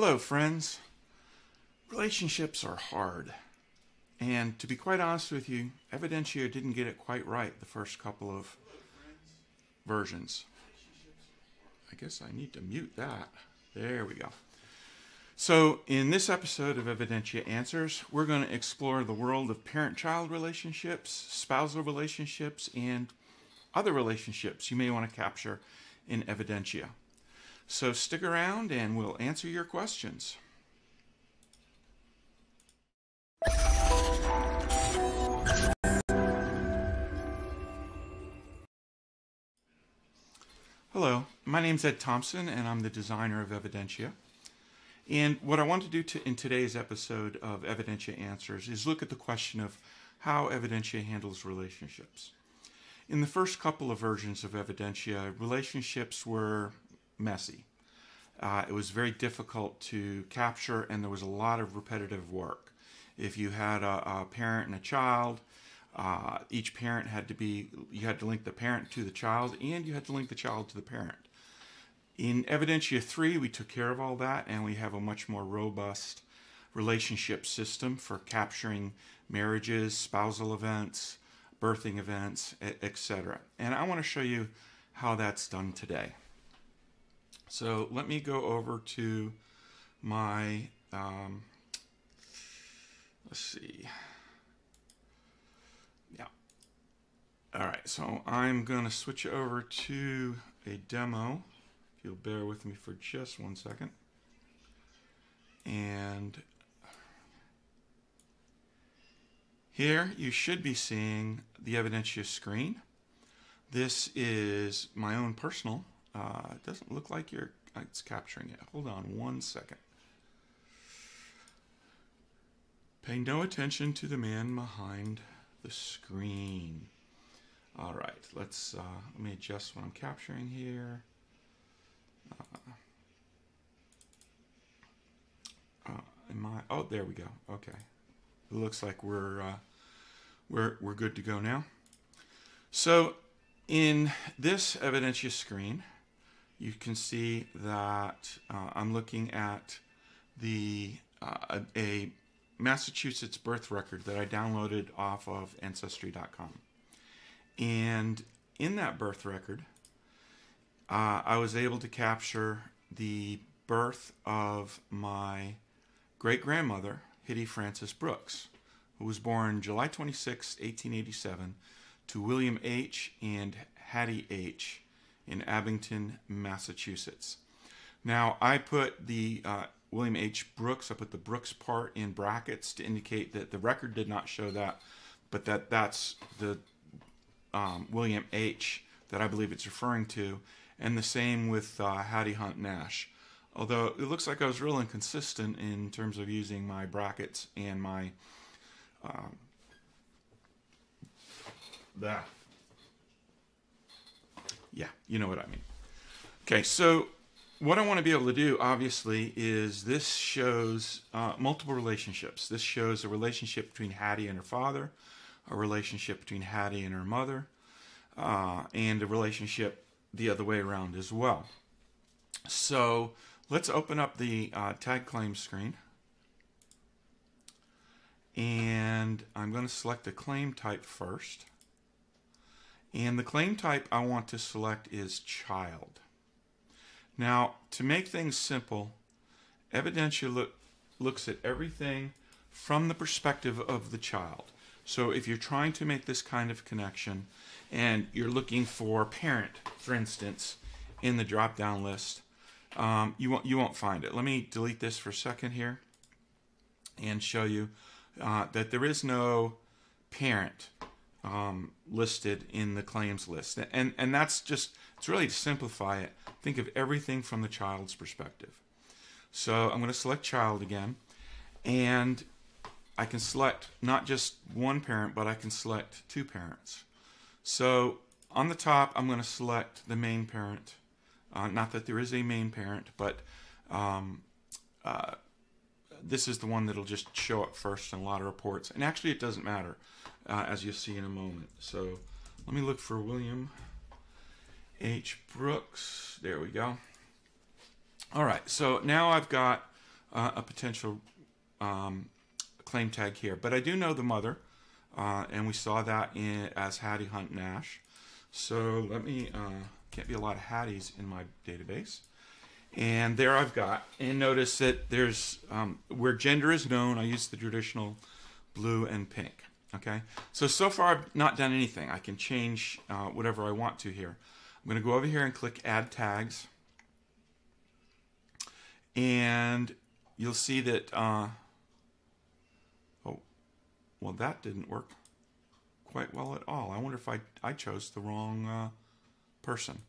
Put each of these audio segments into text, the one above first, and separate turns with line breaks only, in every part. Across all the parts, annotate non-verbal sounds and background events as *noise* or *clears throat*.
Hello, friends. Relationships are hard. And to be quite honest with you, Evidentia didn't get it quite right the first couple of versions. I guess I need to mute that. There we go. So, in this episode of Evidentia Answers, we're going to explore the world of parent child relationships, spousal relationships, and other relationships you may want to capture in Evidentia. So, stick around and we'll answer your questions. Hello, my name is Ed Thompson, and I'm the designer of Evidentia. And what I want to do to, in today's episode of Evidentia Answers is look at the question of how Evidentia handles relationships. In the first couple of versions of Evidentia, relationships were messy. Uh, it was very difficult to capture, and there was a lot of repetitive work. If you had a, a parent and a child, uh, each parent had to be, you had to link the parent to the child and you had to link the child to the parent. In Evidentia 3, we took care of all that and we have a much more robust relationship system for capturing marriages, spousal events, birthing events, etc. And I want to show you how that's done today. So let me go over to my, um, let's see. Yeah. All right, so I'm going to switch over to a demo. If you'll bear with me for just one second. And here you should be seeing the Evidentia screen. This is my own personal. Uh, it doesn't look like you're, it's capturing it. Hold on one second. Pay no attention to the man behind the screen. All right, let's uh, let me adjust what I'm capturing here. Uh, uh, am I? Oh, there we go. Okay, it looks like we're uh, we're we're good to go now. So, in this Evidentia screen, you can see that uh, I'm looking at the uh, a Massachusetts birth record that I downloaded off of Ancestry.com. And in that birth record, uh, I was able to capture the birth of my great grandmother, Hitty Frances Brooks, who was born July 26, 1887, to William H. and Hattie H. in Abington, Massachusetts. Now, I put the uh, William H. Brooks, I put the Brooks part in brackets to indicate that the record did not show that, but that that's the um, William H. that I believe it's referring to, and the same with uh, Hattie Hunt Nash. Although it looks like I was real inconsistent in terms of using my brackets and my um, that. Yeah, you know what I mean. Okay, so what I want to be able to do, obviously, is this shows uh, multiple relationships. This shows a relationship between Hattie and her father, a relationship between Hattie and her mother, uh, and a relationship the other way around as well. So let's open up the uh, tag claim screen. And I'm going to select a claim type first. And the claim type I want to select is child. Now, to make things simple, Evidentia look, looks at everything from the perspective of the child. So if you're trying to make this kind of connection and you're looking for parent, for instance, in the drop-down list, um, you won't you won't find it. Let me delete this for a second here and show you uh, that there is no parent um, listed in the claims list, and and that's just it's really to simplify it. Think of everything from the child's perspective. So I'm going to select child again, and I can select not just one parent, but I can select two parents. So on the top, I'm going to select the main parent. Uh, not that there is a main parent, but um, uh, this is the one that'll just show up first in a lot of reports. And actually, it doesn't matter, uh, as you'll see in a moment. So let me look for William H. Brooks. There we go. All right, so now I've got uh, a potential um, claim tag here. But I do know the mother, uh, and we saw that in, as Hattie Hunt Nash. So let me, uh, can't be a lot of Hatties in my database. And there I've got, and notice that there's, um, where gender is known, I use the traditional blue and pink. Okay, so so far I've not done anything. I can change uh, whatever I want to here. I'm going to go over here and click Add Tags, and you'll see that. Uh, oh, well, that didn't work quite well at all. I wonder if I I chose the wrong uh, person.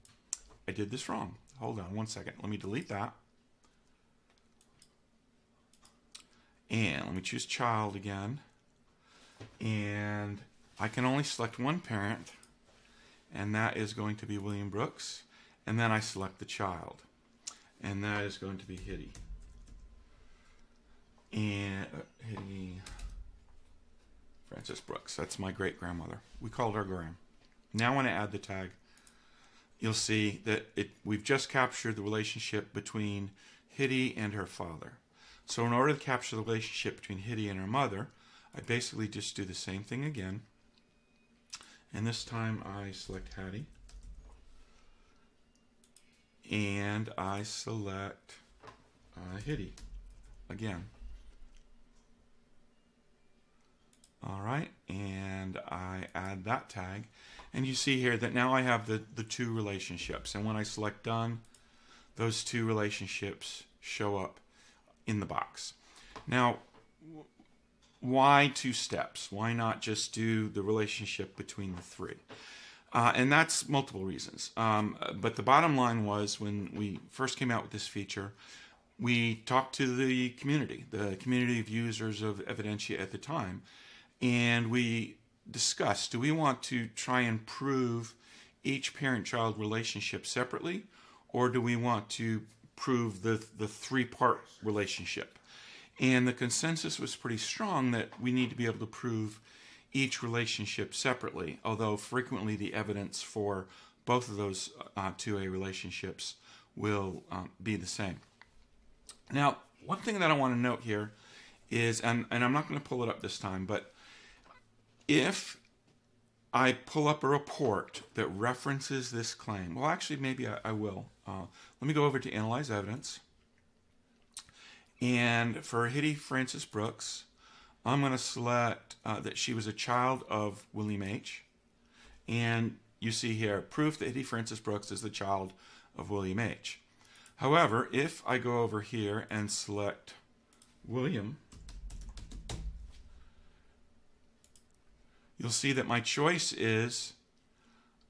I did this wrong. Hold on one second. Let me delete that. And let me choose child again and I can only select one parent, and that is going to be William Brooks, and then I select the child, and that is going to be Hitty. And uh, Hitty Frances Brooks. That's my great grandmother. We called her Gram. Now, when I add the tag, you'll see that it we've just captured the relationship between Hitty and her father. So, in order to capture the relationship between Hitty and her mother, I basically just do the same thing again. And this time I select Hattie. And I select uh, Hitty again. All right, and I add that tag. And you see here that now I have the, the two relationships. And when I select done, those two relationships show up in the box. Now, why two steps? Why not just do the relationship between the three? Uh, and that's multiple reasons. Um, but the bottom line was when we first came out with this feature, we talked to the community, the community of users of Evidentia at the time, and we discussed do we want to try and prove each parent child relationship separately, or do we want to prove the, the three part relationship? And the consensus was pretty strong that we need to be able to prove each relationship separately, although frequently the evidence for both of those uh, 2A relationships will um, be the same. Now, one thing that I want to note here is, and, and I'm not going to pull it up this time, but if I pull up a report that references this claim, well, actually, maybe I, I will. Uh, let me go over to Analyze Evidence. And for Hitty Frances Brooks, I'm going to select uh, that she was a child of William H. And you see here proof that Hitty Frances Brooks is the child of William H. However, if I go over here and select William, you'll see that my choice is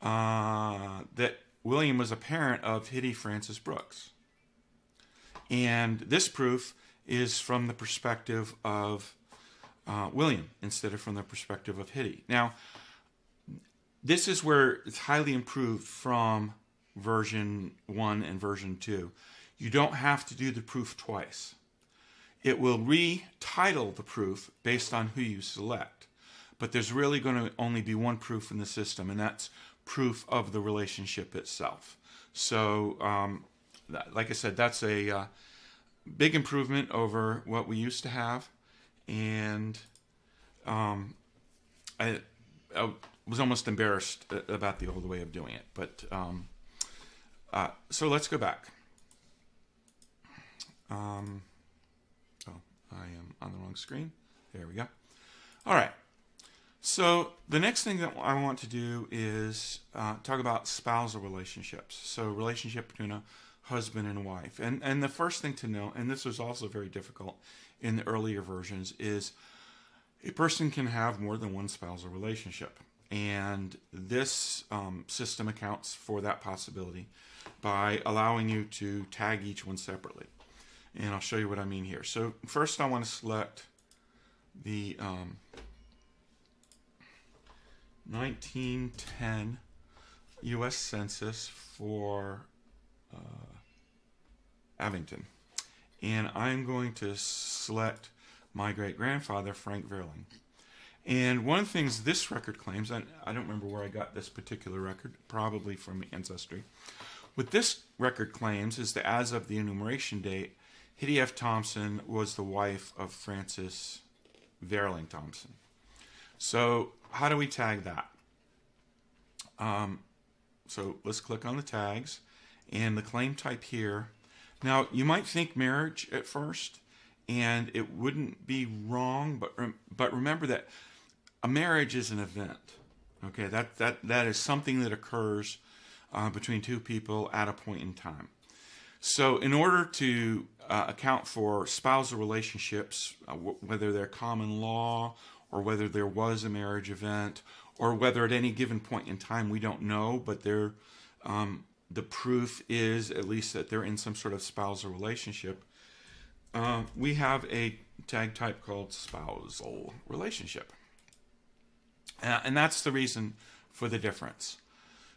uh, that William was a parent of Hitty Frances Brooks. And this proof is from the perspective of uh, William instead of from the perspective of Hitty. Now, this is where it's highly improved from version 1 and version 2. You don't have to do the proof twice. It will retitle the proof based on who you select. But there's really going to only be one proof in the system, and that's proof of the relationship itself. So, um, like I said, that's a uh, big improvement over what we used to have, and um, I, I, was almost embarrassed about the old way of doing it. But um, uh, so let's go back. Um, oh, I am on the wrong screen. There we go. All right. So the next thing that I want to do is uh, talk about spousal relationships. So relationship between a husband and wife. And and the first thing to know, and this was also very difficult in the earlier versions, is a person can have more than one spousal relationship. And this um, system accounts for that possibility by allowing you to tag each one separately. And I'll show you what I mean here. So first I want to select the um, 1910 U.S. Census for uh, Abington. And I'm going to select my great grandfather, Frank Verling. And one of the things this record claims, and I don't remember where I got this particular record, probably from Ancestry. What this record claims is that as of the enumeration date, Hitty F. Thompson was the wife of Francis Verling Thompson. So how do we tag that? Um, so let's click on the tags and the claim type here. Now you might think marriage at first, and it wouldn't be wrong, but but remember that a marriage is an event. Okay, that that that is something that occurs uh, between two people at a point in time. So, in order to uh, account for spousal relationships, uh, w- whether they're common law or whether there was a marriage event or whether at any given point in time we don't know, but there, um, the proof is at least that they're in some sort of spousal relationship. Uh, we have a tag type called spousal relationship. Uh, and that's the reason for the difference.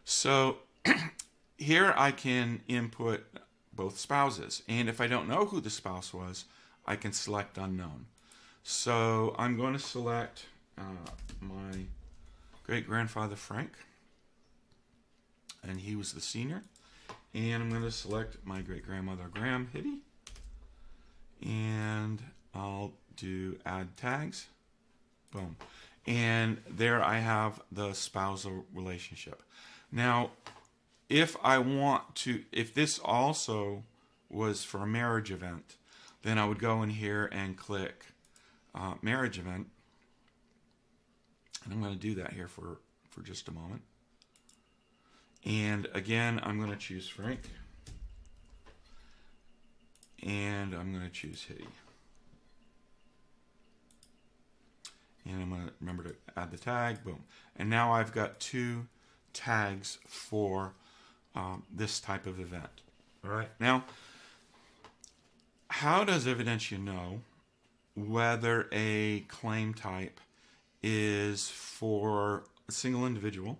So *clears throat* here I can input both spouses. And if I don't know who the spouse was, I can select unknown. So I'm going to select uh, my great grandfather Frank, and he was the senior. And I'm going to select my great grandmother Gram Hitty, and I'll do add tags. Boom. And there I have the spousal relationship. Now, if I want to, if this also was for a marriage event, then I would go in here and click uh, marriage event. And I'm going to do that here for, for just a moment. And again, I'm going to choose Frank. And I'm going to choose Hitty. And I'm going to remember to add the tag. Boom. And now I've got two tags for um, this type of event. All right. Now, how does Evidentia know whether a claim type is for a single individual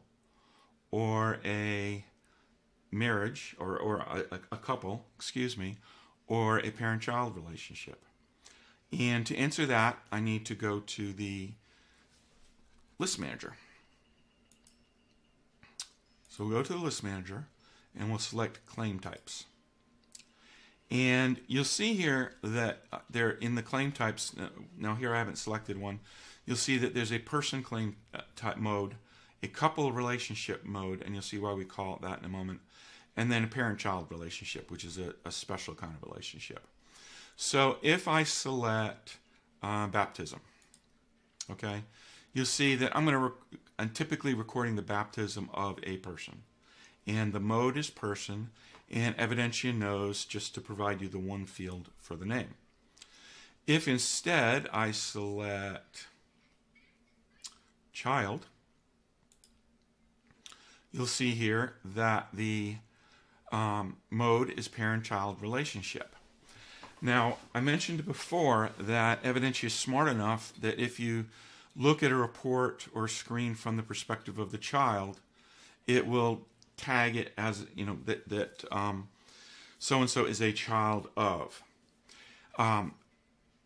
or a marriage or, or a, a couple, excuse me, or a parent child relationship? And to answer that, I need to go to the list manager. So we'll go to the list manager and we'll select claim types. And you'll see here that uh, there in the claim types, now here I haven't selected one, you'll see that there's a person claim uh, type mode, a couple relationship mode, and you'll see why we call it that in a moment, and then a parent-child relationship, which is a, a, special kind of relationship. So if I select uh, baptism, okay, you'll see that I'm going to, I'm typically recording the baptism of a person and the mode is person, and Evidentia knows just to provide you the one field for the name. If instead I select child, you'll see here that the um, mode is parent-child relationship. Now, I mentioned before that Evidentia is smart enough that if you look at a report or screen from the perspective of the child, it will tag it as you know that that so and so is a child of. Um,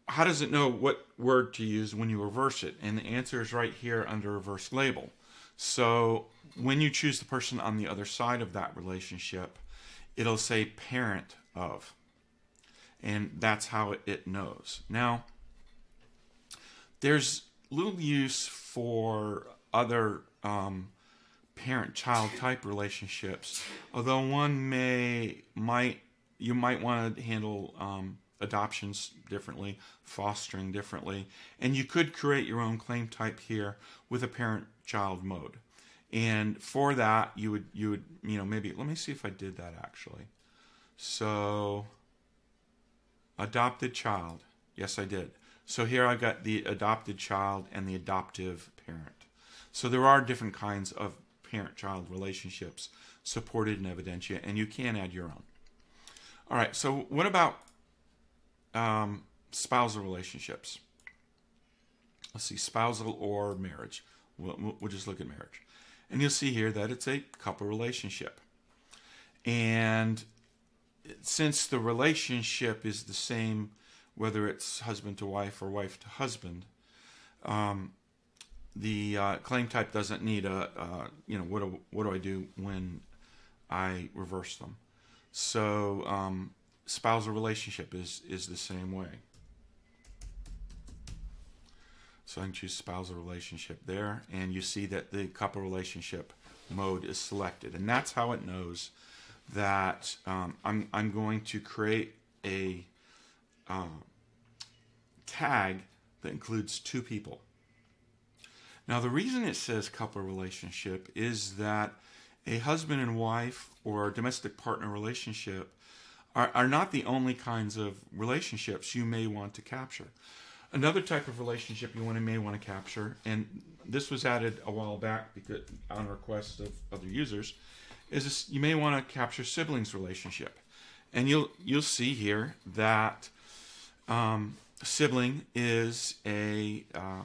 how does it know what word to use when you reverse it? And the answer is right here under reverse label. So when you choose the person on the other side of that relationship, it'll say parent of. And that's how it knows. Now, there's little use for other um, parent-child type relationships. Although one may might you might want to handle um, adoptions differently, fostering differently, and you could create your own claim type here with a parent-child mode. And for that, you would you would you know maybe let me see if I did that actually. So adopted child. Yes, I did. So here I've got the adopted child and the adoptive parent. So there are different kinds of parent-child relationships supported in Evidentia, and you can add your own. All right, so what about um, spousal relationships? Let's see, spousal or marriage. We'll, we'll just look at marriage. And you'll see here that it's a couple relationship. And since the relationship is the same, whether it's husband to wife or wife to husband, um, the uh, claim type doesn't need a, uh, you know, what do, what do I do when I reverse them? So um, spousal relationship is, is the same way. So I can choose spousal relationship there, and you see that the couple relationship mode is selected. And that's how it knows that um, I'm, I'm going to create a uh, tag that includes two people. Now, the reason it says couple relationship is that a husband and wife or domestic partner relationship are, are not the only kinds of relationships you may want to capture. Another type of relationship you want may want to capture, and this was added a while back because on request of other users, is this, you may want to capture siblings relationship, and you'll you'll see here that um, sibling is a uh,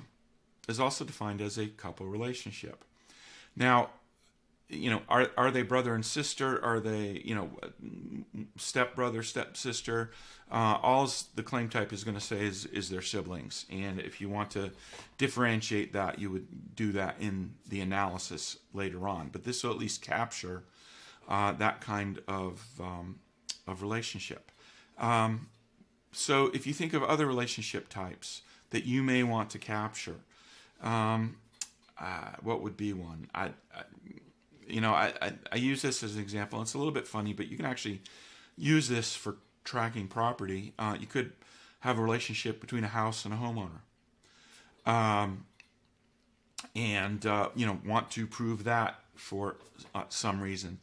is also defined as a couple relationship. Now, you know, are are they brother and sister? Are they you know step brother, step sister? Uh, all the claim type is going to say is is their siblings, and if you want to differentiate that, you would do that in the analysis later on. But this will at least capture uh, that kind of um, of relationship. Um, so if you think of other relationship types that you may want to capture, um, uh, what would be one? I, I you know, I, I, I, use this as an example. It's a little bit funny, but you can actually use this for tracking property. Uh, you could have a relationship between a house and a homeowner. Um, and, uh, you know, want to prove that for uh, some reason.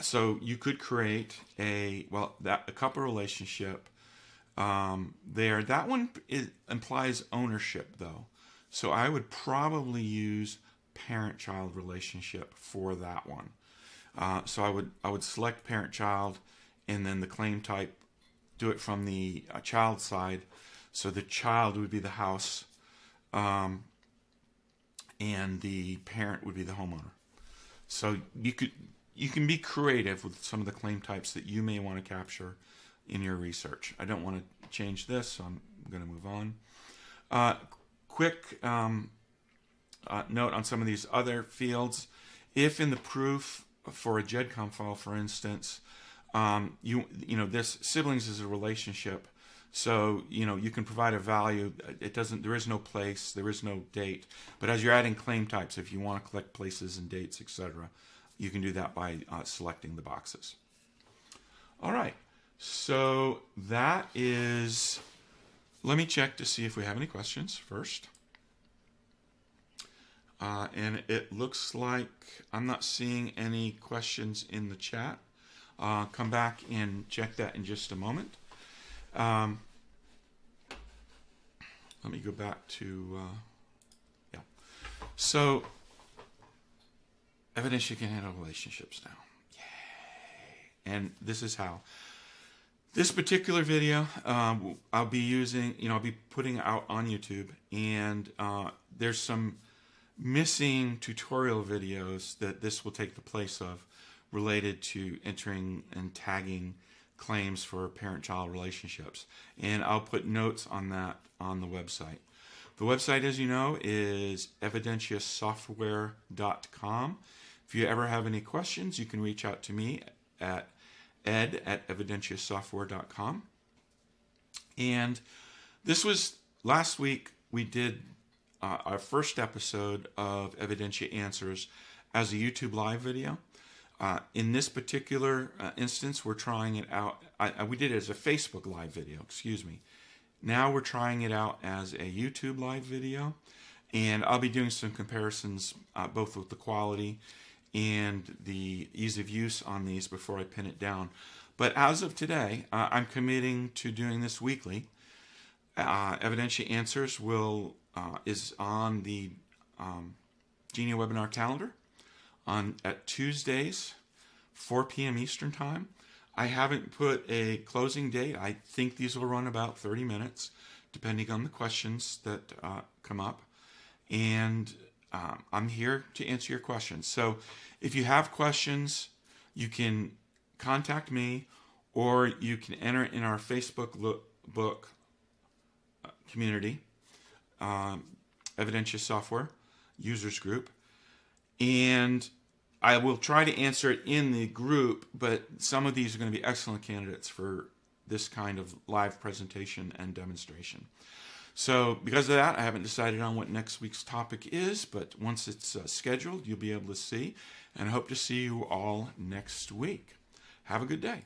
So you could create a, well, that a couple relationship um, there. That one is, implies ownership, though. So I would probably use parent-child relationship for that one. Uh, so I would I would select parent-child, and then the claim type, do it from the uh, child side. So the child would be the house, um, and the parent would be the homeowner. So you could you can be creative with some of the claim types that you may want to capture in your research. I don't want to change this, so I'm going to move on. Uh, quick um, uh, note on some of these other fields. If in the proof for a GEDCOM file, for instance, um, you you know this siblings is a relationship, so you know you can provide a value. It doesn't. There is no place. There is no date. But as you're adding claim types, if you want to collect places and dates, etc., you can do that by uh, selecting the boxes. All right. So that is. Let me check to see if we have any questions first. Uh, and it looks like I'm not seeing any questions in the chat. Uh, come back and check that in just a moment. Um, let me go back to, uh, yeah. So, Evidentia can handle relationships now. Yay. And this is how. This particular video, um, I'll be using, you know, I'll be putting out on YouTube, and uh, there's some missing tutorial videos that this will take the place of related to entering and tagging claims for parent-child relationships. And I'll put notes on that on the website. The website, as you know, is evidentiasoftware.com. If you ever have any questions, you can reach out to me at ed at evidentiasoftware.com. And this was last week we did uh, our first episode of Evidentia Answers as a YouTube live video. Uh, in this particular uh, instance, we're trying it out. I, I, we did it as a Facebook live video, excuse me. Now we're trying it out as a YouTube live video, and I'll be doing some comparisons uh, both with the quality and the ease of use on these before I pin it down. But as of today, uh, I'm committing to doing this weekly. Uh, Evidentia Answers will uh, is on the um, Genea webinar calendar on at Tuesdays, 4 p.m. Eastern Time. I haven't put a closing date. I think these will run about 30 minutes, depending on the questions that uh, come up. And um, I'm here to answer your questions. So if you have questions, you can contact me or you can enter in our Facebook book uh, community um, Evidentia Software users group, and I will try to answer it in the group. But some of these are going to be excellent candidates for this kind of live presentation and demonstration. So, because of that, I haven't decided on what next week's topic is, but once it's uh, scheduled, you'll be able to see. And I hope to see you all next week. Have a good day.